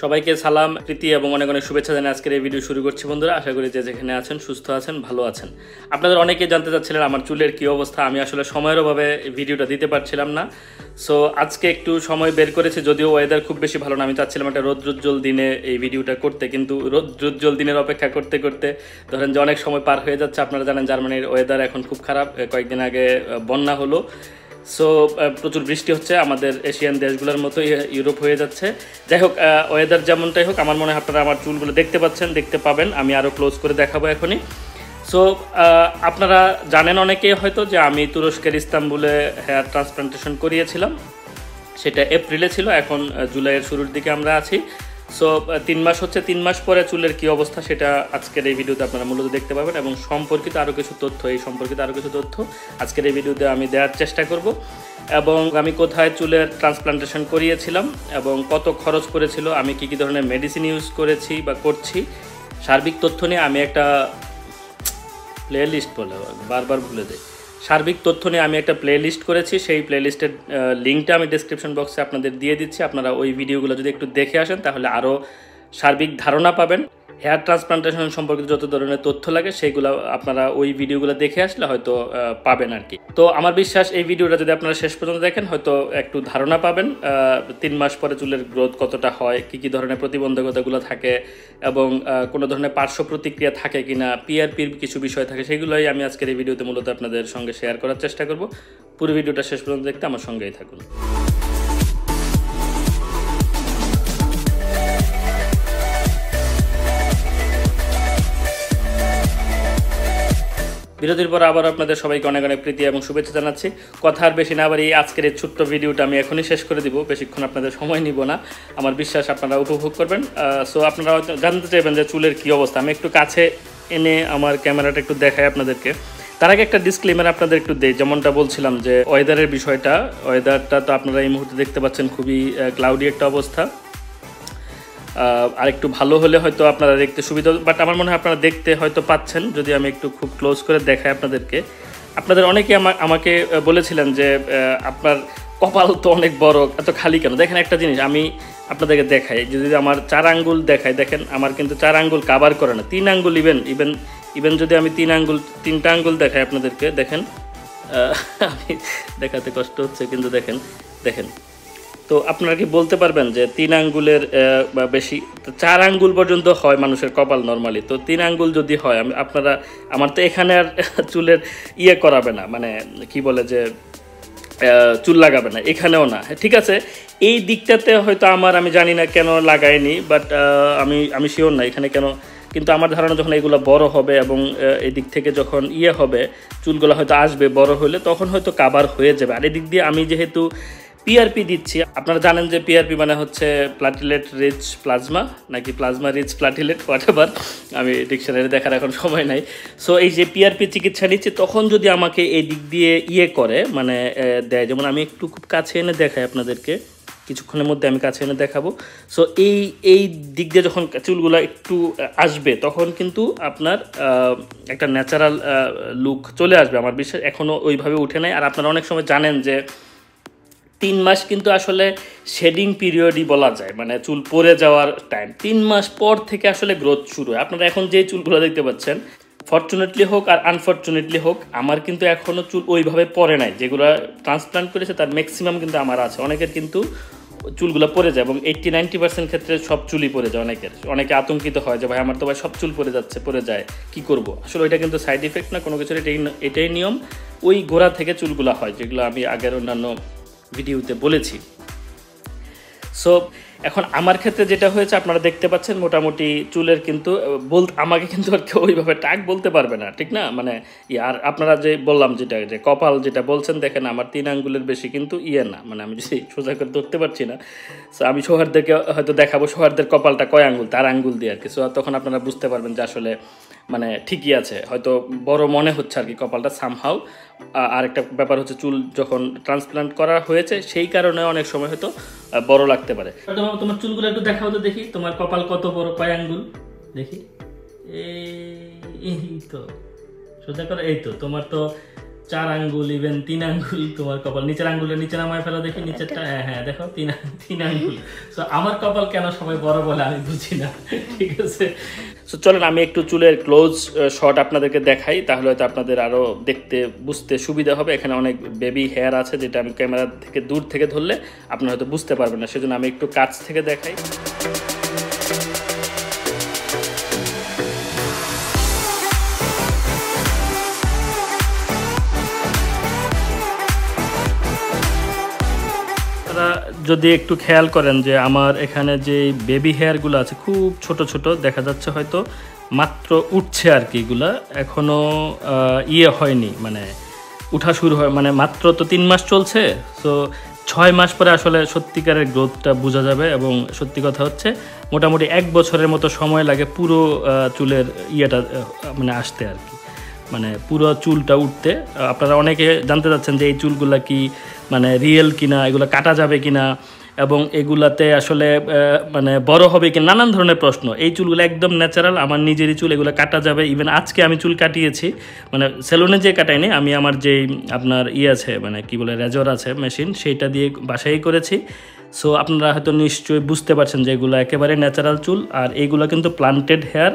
সবাইকে সালাম, প্রীতি এবং অনেক অনেক শুভেচ্ছা জানিয়ে আজকের এই ভিডিও শুরু করছি বন্ধুরা। আশা করি যে যেখানে আছেন, সুস্থ আছেন, ভালো আছেন। আপনাদের অনেকে জানতে চাচ্ছিলেন আমার চুলের কি অবস্থা, আমি আসলে সময়ের অভাবে ভিডিওটা দিতে পারছিলাম না। সো আজকে একটু সময় বের করেছি, যদিও ওয়েদার খুব বেশি ভালো না, আমি চাচ্ছিলাম একটা রৌদ্রোজ্জ্বল দিনে এই ভিডিওটা করতে, কিন্তু রৌদ্রোজ্জ্বল দিনের অপেক্ষা করতে করতে ধরেন যে অনেক সময় পার হয়ে যাচ্ছে। আপনারা জানেন জার্মানির ওয়েদার এখন খুব খারাপ কয়েকদিন আগে বন্যা হলো। সো প্রচুর বৃষ্টি হচ্ছে আমাদের এশিয়ান দেশগুলোর মতো ইউরোপ হয়ে যাচ্ছে। যাই হোক ওয়েদার যেমনটাই হোক, আমার মনে হয় আপনারা আমার চুলগুলো দেখতে পাচ্ছেন, দেখতে পাবেন। আমি আরও ক্লোজ করে দেখাবো এখনই। সো আপনারা জানেন অনেকেই হয়তো যে আমি তুরস্কের ইস্তাম্বুলে হেয়ার ট্রান্সপ্লান্টেশন করিয়েছিলাম। সেটা এপ্রিলে ছিল, এখন জুলাইয়ের শুরুর দিকে আমরা আছি। সো তিন মাস হচ্ছে, তিন মাস পরে চুলের কি অবস্থা সেটা আজকের এই ভিডিওতে আপনারা মূলত দেখতে পাবেন এবং সম্পর্কিত আরও কিছু তথ্য, এই সম্পর্কিত আরও কিছু তথ্য আজকের এই ভিডিওতে আমি দেওয়ার চেষ্টা করব এবং আমি কোথায় চুলের ট্রান্সপ্লান্টেশন করিয়েছিলাম এবং কত খরচ করেছিল, আমি কী কী ধরনের মেডিসিন ইউজ করেছি বা করছি, সার্বিক তথ্য নিয়ে আমি একটা প্লে লিস্ট বলে, বারবার ভুলে যাই। সার্বিক তথ্য নিয়ে আমি একটা প্লেলিস্ট করেছি। সেই প্লেলিস্টের লিঙ্কটা আমি ডিসক্রিপশন বক্সে আপনাদের দিয়ে দিচ্ছি। আপনারা ওই ভিডিওগুলো যদি একটু দেখে আসেন, তাহলে আরও সার্বিক ধারণা পাবেন। হেয়ার ট্রান্সপ্লান্টেশন সম্পর্কিত যত ধরনের তথ্য লাগে সেইগুলো আপনারা ওই ভিডিওগুলো দেখে আসলে হয়তো পাবেন আর কি। তো আমার বিশ্বাস এই ভিডিওটা যদি আপনারা শেষ পর্যন্ত দেখেন, হয়তো একটু ধারণা পাবেন তিন মাস পরে চুলের গ্রোথ কতটা হয়, কী কী ধরনের প্রতিবন্ধকতাগুলো থাকে, এবং কোনো ধরনের পার্শ্ব প্রতিক্রিয়া থাকে কি না পিআরপির কিছু বিষয় থাকে, সেগুলোই আমি আজকের এই ভিডিওতে মূলত আপনাদের সঙ্গে শেয়ার করার চেষ্টা করব। পুরো ভিডিওটা শেষ পর্যন্ত দেখতে আমার সঙ্গেই থাকুন। বিরতির পর আবার আপনাদের সবাইকে অনেক অনেক প্রীতি এবং শুভেচ্ছা জানাচ্ছি। কথা আর বেশি না এই আজকের এই ছোট্ট ভিডিওটা আমি এখনই শেষ করে দিব। বেশিক্ষণ আপনাদের সময় নিব না। আমার বিশ্বাস আপনারা উপভোগ করবেন। সো আপনারা জানতে চাইবেন যে চুলের কী অবস্থা। আমি একটু কাছে এনে আমার ক্যামেরাটা একটু দেখাই আপনাদেরকে। তার আগে একটা ডিসক্লেমার আপনাদের একটু দেই। যেমনটা বলছিলাম যে ওয়েদারের বিষয়টা ওয়েদারটা তো আপনারা এই মুহূর্তে দেখতে পাচ্ছেন খুবই ক্লাউডি একটা অবস্থা। আর একটু ভালো হলে হয়তো আপনারা দেখতে সুবিধা বাট আমার মনে হয় আপনারা দেখতে হয়তো পাচ্ছেন, যদি আমি একটু খুব ক্লোজ করে দেখাই আপনাদেরকে। আপনাদের অনেকে আমাকে বলেছিলেন যে আপনার কপাল তো অনেক বড়, এত খালি কেন? দেখেন একটা জিনিস, আমি আপনাদেরকে দেখাই। যদি আমার চার আঙ্গুল দেখাই, দেখেন আমার কিন্তু চার আঙ্গুল কাবার করে না। তিন আঙ্গুল ইভেন ইভেন ইভেন যদি আমি তিন আঙ্গুল, তিনটা আঙ্গুল দেখাই আপনাদেরকে, দেখেন আমি দেখাতে কষ্ট হচ্ছে, কিন্তু দেখেন দেখেন। তো আপনারা কি বলতে পারবেন যে তিন আঙ্গুলের বেশি চার আঙ্গুল পর্যন্ত হয় মানুষের কপাল নর্মালি তো তিন আঙ্গুল যদি হয়, আমি আপনারা, আমার তো এখানে আর চুলের ইয়ে করাবে না মানে কি বলে যে চুল লাগাবে না, এখানেও না ঠিক আছে, এই দিকটাতে হয়তো আমার, আমি জানি না কেন লাগায়নি বাট আমি আমি শিওর না এখানে কেন, কিন্তু আমার ধারণা যখন এগুলো বড় হবে এবং এই দিক থেকে যখন ইয়ে হবে, চুলগুলো হয়তো আসবে বড় হলে তখন হয়তো কাবার হয়ে যাবে, আর এদিক দিয়ে আমি যেহেতু পিআরপি দিচ্ছি। আপনারা জানেন যে পিআরপি মানে হচ্ছে প্লাটিলেট রিচ প্লাজমা নাকি প্লাজমা রিচ প্লাটিলেট হোয়াট আমি ডিকশনারি দেখার এখন সময় নাই। সো এই যে পিআরপি চিকিৎসা নিচ্ছি, তখন যদি আমাকে এই দিক দিয়ে ইয়ে করে মানে দেয়, যেমন আমি একটু খুব কাছে এনে দেখাই আপনাদেরকে, কিছুক্ষণের মধ্যে আমি কাছে এনে দেখাবো। সো এই এই দিক দিয়ে যখন চুলগুলো একটু আসবে, তখন কিন্তু আপনার একটা ন্যাচারাল লুক চলে আসবে। আমার বিশ্বাস এখনও ওইভাবে উঠে নাই। আর আপনারা অনেক সময় জানেন যে তিন মাস কিন্তু আসলে শেডিং পিরিয়ডই বলা যায়। মানে চুল পরে যাওয়ার টাইম তিন মাস পর থেকে আসলে গ্রোথ শুরু হয়। আপনারা এখন যে চুলগুলো দেখতে পাচ্ছেন ফর্চুনেটলি হোক আর আনফর্চুনেটলি হোক, আমার কিন্তু এখনও চুল ওইভাবে পরে নাই। যেগুলো ট্রান্সপ্লান্ট করেছে, তার ম্যাক্সিমাম কিন্তু আমার আছে। অনেকের কিন্তু চুলগুলো পরে যায় এবং এইট্টি নাইনটি পার্সেন্ট ক্ষেত্রে সব চুলই পরে যায় অনেকের। অনেকে আতঙ্কিত হয় যে, ভাই, আমার তো ভাই সব চুল পরে যাচ্ছে পরে যায়, কি করব? আসলে ওইটা কিন্তু সাইড ইফেক্ট না, কোনো কিছুর এটাই এটাই নিয়ম। ওই গোড়া থেকে চুলগুলো হয়, যেগুলো আমি আগের অন্যান্য ভিডিওতে বলেছি। সো এখন আমার ক্ষেত্রে যেটা হয়েছে, আপনারা দেখতে পাচ্ছেন মোটামুটি চুলের কিন্তু, বল, আমাকে কিন্তু আর কেউ ওইভাবে টাক বলতে পারবে না, ঠিক না? মানে আর আপনারা যে বললাম যেটা, যে কপাল যেটা বলছেন, দেখেন আমার তিন আঙ্গুলের বেশি কিন্তু ইয়ে না মানে আমি যদি সোজা করে ধরতে পারছি না সো আমি সোহারদেরকে হয়তো দেখাবো, সোহারদের কপালটা কয় আঙ্গুল, তার আঙ্গুল দিয়ে আর কি। সো তখন আপনারা বুঝতে পারবেন যে আসলে মানে ঠিকই আছে। হয়তো বড় মনে হচ্ছে আর কি কপালটা সামহাও আরেকটা ব্যাপার হচ্ছে চুল যখন ট্রান্সপ্লান্ট করা হয়েছে, সেই কারণে অনেক সময় হয়তো বড় লাগতে পারে। তোমার চুলগুলো একটু দেখাও তো দেখি। তোমার কপাল কত বড় কয় আঙ্গুল? দেখি। এই তো। সোজা করো, এই তো। তোমার তো চার আঙ্গুল ইভেন তিন আঙ্গুল তোমার কপাল। নিচের আঙ্গুলের নিচে নামায় ফেলা দেখি নিচেরটা হ্যাঁ হ্যাঁ দেখো তিন তিন আঙ্গুল। তো আমার কপাল কেন সবাই বড় বলে আমি বুঝি না। ঠিক আছে? তো চলেন আমি একটু চুলের ক্লোজ শট আপনাদেরকে দেখাই তাহলে হয়তো আপনাদের আরও দেখতে বুঝতে সুবিধা হবে। এখানে অনেক বেবি হেয়ার আছে যেটা আমি ক্যামেরা থেকে দূর থেকে ধরলে আপনারা হয়তো বুঝতে পারবেন না সেজন্য আমি একটু কাছ থেকে দেখাই। যদি একটু খেয়াল করেন যে আমার এখানে যে বেবি হেয়ারগুলো আছে, খুব ছোট ছোট, দেখা যাচ্ছে হয়তো মাত্র উঠছে আর কি এগুলা। এখনও ইয়ে হয়নি মানে উঠা শুরু হয় মানে মাত্র তো তিন মাস চলছে তো ছয় মাস পরে আসলে সত্যিকারের গ্রোথটা বোঝা যাবে এবং সত্যি কথা হচ্ছে মোটামুটি এক বছরের মতো সময় লাগে পুরো চুলের ইয়েটা মানে আসতে আর কি। মানে পুরো চুলটা উঠতে। আপনারা অনেকে জানতে চাচ্ছেন যে এই চুলগুলা কি মানে রিয়েল কিনা, এগুলো কাটা যাবে কিনা, এবং এগুলাতে আসলে মানে বড় হবে কি নানান ধরনের প্রশ্ন। এই চুলগুলো একদম ন্যাচারাল আমার নিজেরই চুল, এগুলো কাটা যাবে। ইভেন আজকে আমি চুল কাটিয়েছি মানে সেলুনে যে কাটাইনি, আমি আমার যেই আপনার ই আছে মানে কি বলে রেজর আছে মেশিন সেইটা দিয়ে বাসাই করেছি। সো আপনারা হয়তো নিশ্চয়ই বুঝতে পারছেন যে এগুলো একেবারে ন্যাচারাল চুল, আর এইগুলো কিন্তু প্লান্টেড হেয়ার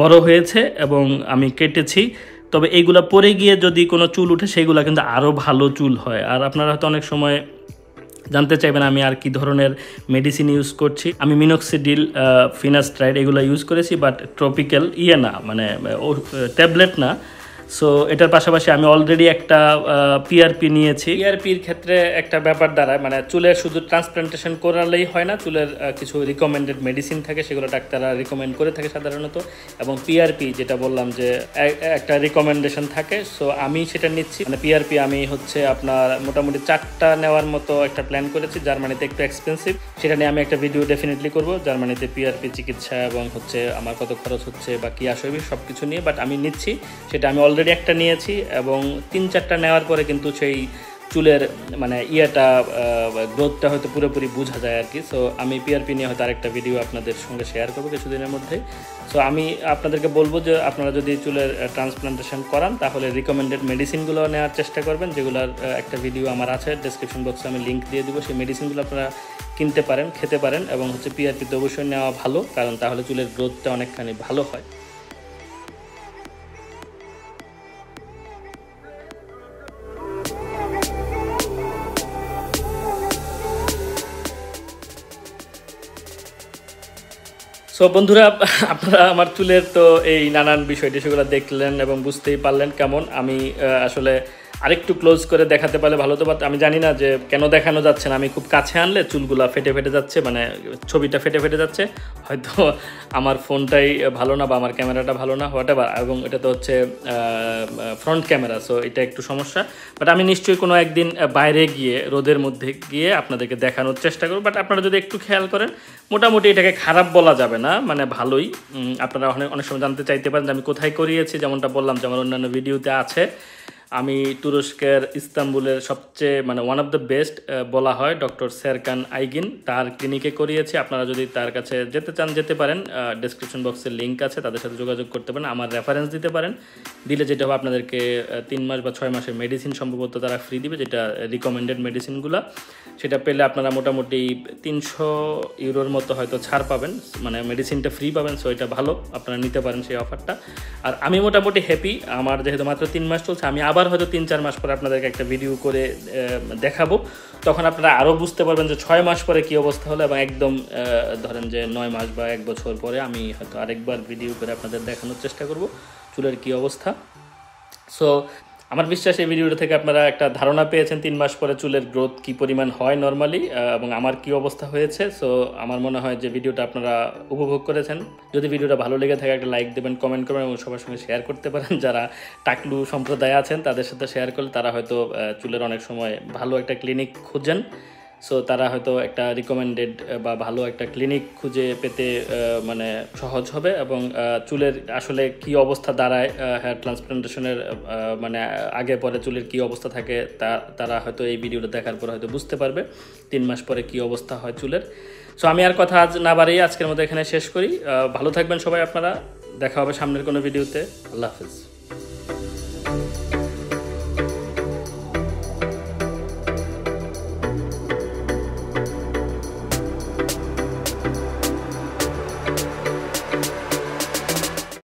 বড় হয়েছে, এবং আমি কেটেছি। তবে এইগুলো পরে গিয়ে যদি কোনো চুল উঠে, সেইগুলা কিন্তু আরও ভালো চুল হয়। আর আপনারা হয়তো অনেক সময় জানতে চাইবেন আমি আর কি ধরনের মেডিসিন ইউজ করছি। আমি মিনক্সিডিল ফিনাস্ট্রাইড এগুলো ইউজ করেছি বাট ট্রপিক্যাল ইয়ে না মানে ট্যাবলেট না। সো এটার পাশাপাশি আমি অলরেডি একটা পিআরপি নিয়েছি। পিআরপির ক্ষেত্রে একটা ব্যাপার দাঁড়ায় মানে চুলের শুধু ট্রান্সপ্লান্টেশন করালেই হয় না, চুলের কিছু রিকমেন্ডেড মেডিসিন থাকে, সেগুলো ডাক্তাররা রিকমেন্ড করে থাকে সাধারণত। এবং পিআরপি যেটা বললাম যে একটা রিকমেন্ডেশন থাকে সো আমি সেটা নিচ্ছি। মানে পিআরপি আমি হচ্ছে আপনার মোটামুটি চারটা নেওয়ার মতো একটা প্ল্যান করেছি, জার্মানিতে একটু এক্সপেন্সিভ সেটা নিয়ে আমি একটা ভিডিও ডেফিনেটলি করব, জার্মানিতে পিআরপি চিকিৎসা এবং হচ্ছে আমার কত খরচ হচ্ছে বা কী আসবে সব কিছু নিয়ে বাট আমি নিচ্ছি। সেটা আমি অলরেডি একটা নিয়েছি এবং তিন চারটা নেওয়ার পরে কিন্তু সেই চুলের মানে ইয়েটা গ্রোথটা হয়তো পুরোপুরি বোঝা যায় আর কি। সো আমি পিআরপি নিয়ে হয়তো আরেকটা ভিডিও আপনাদের সঙ্গে শেয়ার করব কিছুদিনের মধ্যেই। সো আমি আপনাদেরকে বলব যে আপনারা যদি চুলের ট্রান্সপ্লান্টেশন করান, তাহলে রিকমেন্ডেড মেডিসিনগুলো নেওয়ার চেষ্টা করবেন, যেগুলোর একটা ভিডিও আমার আছে ডেসক্রিপশন বক্সে আমি লিঙ্ক দিয়ে দিব। সেই মেডিসিনগুলো আপনারা কিনতে পারেন, খেতে পারেন এবং হচ্ছে পিআরপি তো অবশ্যই নেওয়া ভালো, কারণ তাহলে চুলের গ্রোথটা অনেকখানি ভালো হয়। সো বন্ধুরা, আপনারা আমার চুলের তো এই নানান বিষয়টি সেগুলো দেখলেন এবং বুঝতেই পারলেন কেমন। আমি আসলে আরেকটু ক্লোজ করে দেখাতে পারলে ভালো তো বাট আমি জানি না যে কেন দেখানো যাচ্ছে না। আমি খুব কাছে আনলে চুলগুলা ফেটে ফেটে যাচ্ছে মানে ছবিটা ফেটে ফেটে যাচ্ছে। হয়তো আমার ফোনটাই ভালো না বা আমার ক্যামেরাটা ভালো না হোয়াট এভার এবং এটা তো হচ্ছে ফ্রন্ট ক্যামেরা সো এটা একটু সমস্যা। বাট আমি নিশ্চয়ই কোনো একদিন বাইরে গিয়ে, রোদের মধ্যে গিয়ে আপনাদেরকে দেখানোর চেষ্টা করব। বাট আপনারা যদি একটু খেয়াল করেন, মোটামুটি এটাকে খারাপ বলা যাবে না মানে ভালোই। আপনারা অনেক অনেক সময় জানতে চাইতে পারেন যে আমি কোথায় করিয়েছি, যেমনটা বললাম যে আমার অন্যান্য ভিডিওতে আছে। আমি তুরস্কের ইস্তাম্বুলের সবচেয়ে মানে ওয়ান অফ দ্য বেস্ট বলা হয় ডক্টর সেরকান আইগিন। তার ক্লিনিকে করিয়েছি। আপনারা যদি তার কাছে যেতে চান, যেতে পারেন। ডেসক্রিপশন বক্সের লিঙ্ক আছে, তাদের সাথে যোগাযোগ করতে পারেন। আমার রেফারেন্স দিতে পারেন। দিলে যেটা হবে, আপনাদেরকে তিন মাস বা ছয় মাসের মেডিসিন সম্ভবত তারা ফ্রি দিবে, যেটা রিকমেন্ডেড মেডিসিনগুলো সেটা পেলে আপনারা মোটামুটি তিনশো ইউরোর মতো হয়তো ছাড় পাবেন। মানে মেডিসিনটা ফ্রি পাবেন সো এটা ভালো। আপনারা নিতে পারেন সেই অফারটা আর আমি মোটামুটি হ্যাপি আমার যেহেতু মাত্র তিন মাস চলছে, আমি আবার হয়তো তিন, চার মাস পরে আপনাদেরকে একটা ভিডিও করে দেখাবো। তখন আপনারা আরও বুঝতে পারবেন যে ছয় মাস পরে কী অবস্থা হলো এবং একদম ধরেন যে নয় মাস বা এক বছর পরে আমি হয়তো আরেকবার ভিডিও করে আপনাদের দেখানোর চেষ্টা করব। চুলের কী অবস্থা? সো আমার বিশ্বাস এই ভিডিওটা থেকে আপনারা একটা ধারণা পেয়েছেন তিন মাস পরে চুলের গ্রোথ কি পরিমাণ হয় নর্মালি এবং আমার কি অবস্থা হয়েছে। সো আমার মনে হয় যে ভিডিওটা আপনারা উপভোগ করেছেন। যদি ভিডিওটা ভালো লেগে থাকে, একটা লাইক দেবেন কমেন্ট করবেন এবং সবার সঙ্গে শেয়ার করতে পারেন। যারা টাকলু সম্প্রদায় আছেন, তাদের সাথে শেয়ার করলে তারা হয়তো চুলের অনেক সময় ভালো একটা ক্লিনিক খুঁজেন। সো তারা হয়তো একটা রিকমেন্ডেড বা ভালো একটা ক্লিনিক খুঁজে পেতে মানে সহজ হবে এবং চুলের আসলে কি অবস্থা দাঁড়ায় হেয়ার ট্রান্সপ্লান্টেশনের মানে আগে পরে চুলের কি অবস্থা থাকে, তা, তারা হয়তো এই ভিডিওটা দেখার পর হয়তো বুঝতে পারবে, তিন মাস পরে কি অবস্থা হয় চুলের। সো আমি আর কথা আজ না বাড়িয়ে আজকের মতো এখানে শেষ করি ভালো থাকবেন সবাই আপনারা, দেখা হবে সামনের কোনো ভিডিওতে, আল্লাহ হাফিজ।